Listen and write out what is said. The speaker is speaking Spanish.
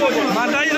batalla